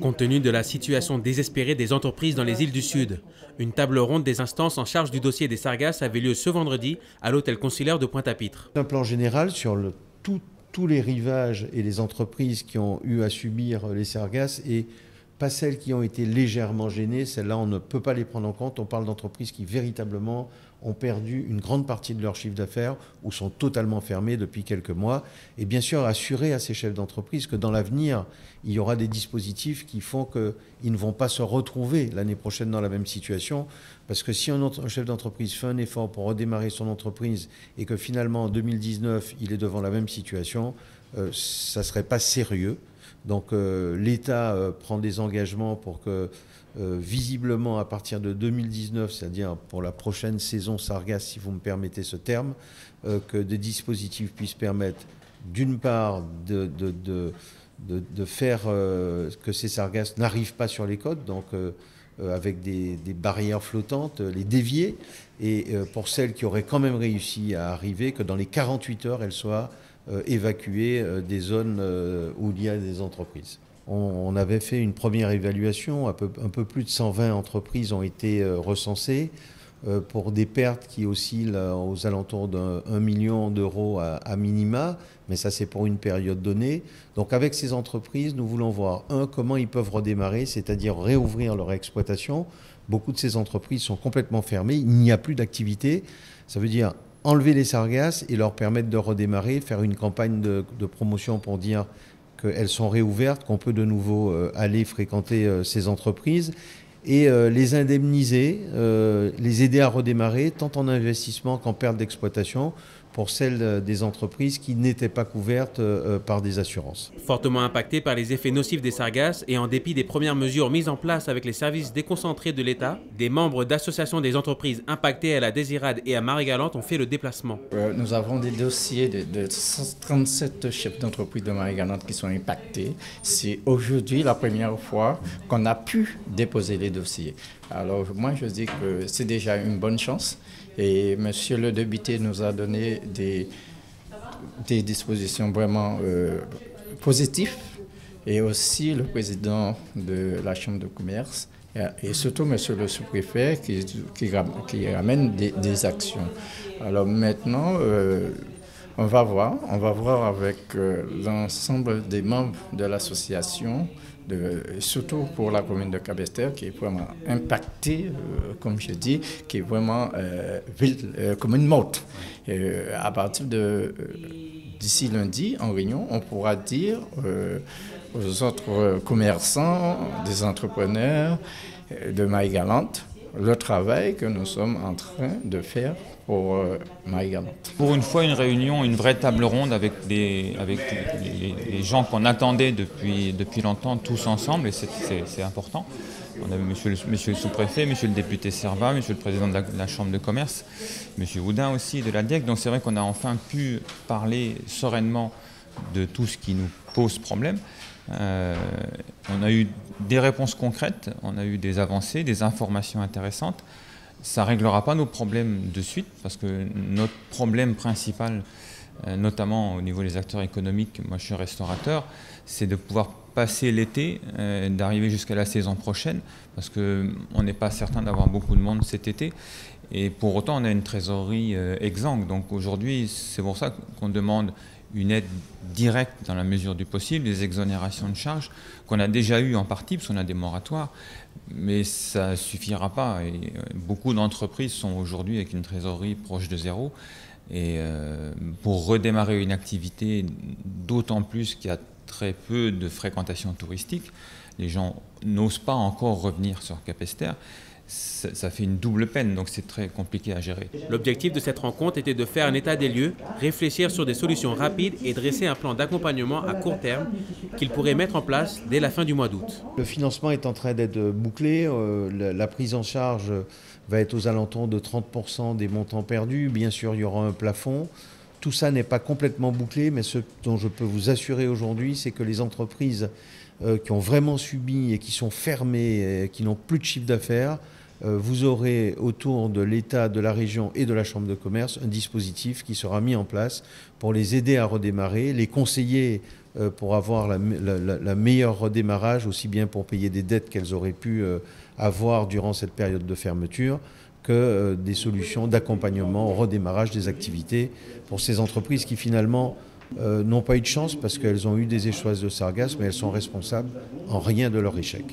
Compte tenu de la situation désespérée des entreprises dans les îles du Sud, une table ronde des instances en charge du dossier des Sargasses avait lieu ce vendredi à l'hôtel consulaire de Pointe-à-Pitre. Un plan général sur tous les rivages et les entreprises qui ont eu à subir les Sargasses et pas celles qui ont été légèrement gênées. Celles-là, on ne peut pas les prendre en compte. On parle d'entreprises qui véritablement ont perdu une grande partie de leur chiffre d'affaires ou sont totalement fermées depuis quelques mois. Et bien sûr, assurer à ces chefs d'entreprise que dans l'avenir, il y aura des dispositifs qui font qu'ils ne vont pas se retrouver l'année prochaine dans la même situation. Parce que si un, chef d'entreprise fait un effort pour redémarrer son entreprise et que finalement en 2019, il est devant la même situation, euh, ça ne serait pas sérieux. Donc euh, l'État euh, prend des engagements pour que euh, visiblement à partir de 2019, c'est-à-dire pour la prochaine saison Sargasse, si vous me permettez ce terme, que des dispositifs puissent permettre d'une part de, faire que ces sargasses n'arrivent pas sur les côtes, donc avec des, des, barrières flottantes, les dévier, et pour celles qui auraient quand même réussi à arriver, que dans les 48 heures, elles soient évacuer euh, des zones euh, où il y a des entreprises. On, avait fait une première évaluation, un peu, un peu, plus de 120 entreprises ont été recensées pour des pertes qui oscillent aux alentours d'un million d'euros à, minima, mais ça c'est pour une période donnée. Donc avec ces entreprises, nous voulons voir, un, comment ils peuvent redémarrer, c'est-à-dire réouvrir leur exploitation. Beaucoup de ces entreprises sont complètement fermées, il n'y a plus d'activité. Ça veut dire enlever les sargasses et leur permettre de redémarrer, faire une campagne de, promotion pour dire qu'elles sont réouvertes, qu'on peut de nouveau euh, aller fréquenter euh, ces entreprises et euh, les indemniser, les aider à redémarrer, tant en investissement qu'en perte d'exploitation, pour celles euh, des entreprises qui n'étaient pas couvertes euh, par des assurances. Fortement impactées par les effets nocifs des sargasses et en dépit des premières mesures mises en place avec les services déconcentrés de l'État, des membres d'associations des entreprises impactées à la Désirade et à Marie-Galante ont fait le déplacement. Euh, nous avons des dossiers de, 37 chefs d'entreprise de Marie-Galante qui sont impactés. C'est aujourd'hui la première fois qu'on a pu déposer les dossiers. Alors moi je dis que c'est déjà une bonne chance et Monsieur le député nous a donné des, dispositions vraiment euh, positives et aussi le président de la Chambre de commerce et surtout Monsieur le sous-préfet qui, ramène des, actions. Alors maintenant, euh, on va voir, on va voir avec euh, l'ensemble des membres de l'association surtout pour la commune de Cabester, qui est vraiment impactée, euh, comme je dis, qui est vraiment euh, ville, euh, comme une morte. à partir de d'ici lundi, en réunion, on pourra dire aux autres commerçants, des entrepreneurs de Maïgalante, le travail que nous sommes en train de faire pour euh. Pour une fois, une réunion, une vraie table ronde avec les, gens qu'on attendait depuis, depuis longtemps, tous ensemble, et c'est important. On avait monsieur le, monsieur le sous-préfet, monsieur le député Serva, monsieur le président de la, Chambre de commerce, monsieur Houdin aussi de la DIEC. Donc c'est vrai qu'on a enfin pu parler sereinement de tout ce qui nous pose problème. Euh, on a eu des réponses concrètes, on a eu des avancées, des informations intéressantes. Ça ne réglera pas nos problèmes de suite, parce que notre problème principal, euh, notamment au niveau des acteurs économiques, moi je suis restaurateur, c'est de pouvoir passer l'été, euh, d'arriver jusqu'à la saison prochaine, parce qu'on n'est pas certain d'avoir beaucoup de monde cet été. Et pour autant, on a une trésorerie exsangue. Donc aujourd'hui, c'est pour ça qu'on demande une aide directe dans la mesure du possible, des exonérations de charges qu'on a déjà eues en partie, parce qu'on a des moratoires, mais ça ne suffira pas. Et euh, beaucoup d'entreprises sont aujourd'hui avec une trésorerie proche de zéro. Et euh, pour redémarrer une activité, d'autant plus qu'il y a très peu de fréquentation touristique, les gens n'osent pas encore revenir sur Capester ça fait une double peine, donc c'est très compliqué à gérer. L'objectif de cette rencontre était de faire un état des lieux, réfléchir sur des solutions rapides et dresser un plan d'accompagnement à court terme qu'il pourrait mettre en place dès la fin du mois d'août. Le financement est en train d'être bouclé, euh, la prise en charge va être aux alentours de 30% des montants perdus, bien sûr il y aura un plafond. Tout ça n'est pas complètement bouclé, mais ce dont je peux vous assurer aujourd'hui, c'est que les entreprises euh, qui ont vraiment subi et qui sont fermées, et qui n'ont plus de chiffre d'affaires, vous aurez autour de l'État, de la région et de la Chambre de commerce un dispositif qui sera mis en place pour les aider à redémarrer, les conseiller pour avoir la, la, meilleure redémarrage, aussi bien pour payer des dettes qu'elles auraient pu avoir durant cette période de fermeture, que des solutions d'accompagnement au redémarrage des activités pour ces entreprises qui finalement euh, n'ont pas eu de chance parce qu'elles ont eu des échoisses de sargasses, mais elles sont responsables en rien de leur échec.